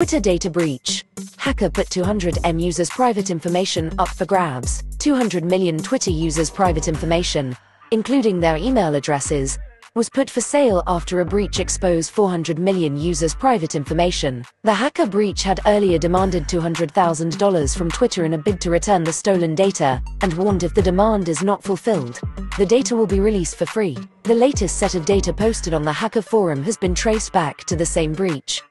Twitter data breach. Hacker put 200M users' private information up for grabs. 200 million Twitter users' private information, including their email addresses, was put for sale after a breach exposed 400 million users' private information. The hacker breach had earlier demanded $200,000 from Twitter in a bid to return the stolen data, and warned if the demand is not fulfilled, the data will be released for free. The latest set of data posted on the hacker forum has been traced back to the same breach.